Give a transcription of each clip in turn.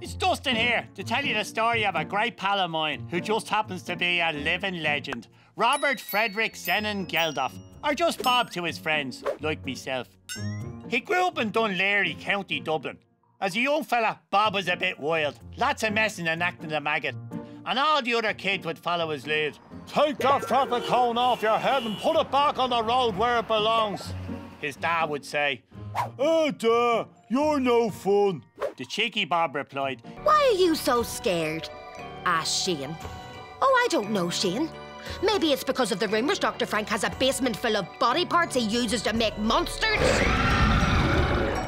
It's Dustin here to tell you the story of a great pal of mine who just happens to be a living legend, Robert Frederick Zenon Geldof, or just Bob to his friends, like myself. He grew up in Dún Laoghaire, County Dublin. As a young fella, Bob was a bit wild, lots of messing and acting a maggot, and all the other kids would follow his lead. Take that frapping cone off your head and put it back on the road where it belongs. His dad would say, Oh, Dad, you're no fun. The cheeky Bob replied, Why are you so scared? asked Shane. Oh, I don't know, Shane. Maybe it's because of the rumours Dr. Frank has a basement full of body parts he uses to make monsters.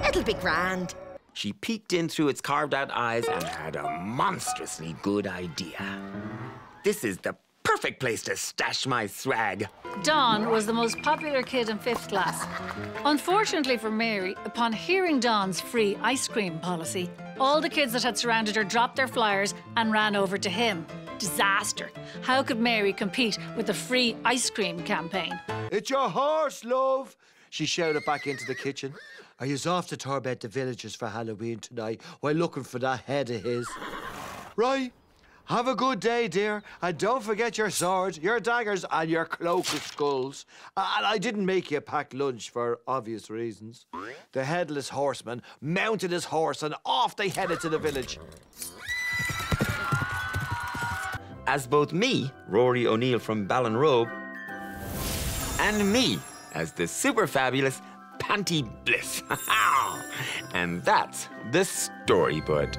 It'll be grand. She peeked in through its carved out eyes and had a monstrously good idea. This is the perfect place to stash my swag. Don was the most popular kid in fifth class. Unfortunately for Mary, upon hearing Don's free ice cream policy, all the kids that had surrounded her dropped their flyers and ran over to him. Disaster. How could Mary compete with the free ice cream campaign? It's your horse, love! She shouted back into the kitchen. Are you off to Torbet the villagers for Halloween tonight while looking for that head of his? Right. Have a good day, dear. And don't forget your swords, your daggers, and your cloak of skulls. And I didn't make you pack lunch for obvious reasons. The headless horseman mounted his horse and off they headed to the village. As both me, Rory O'Neill from Ballinrobe, and me as the super fabulous Panti Bliss. and that's the story, bud.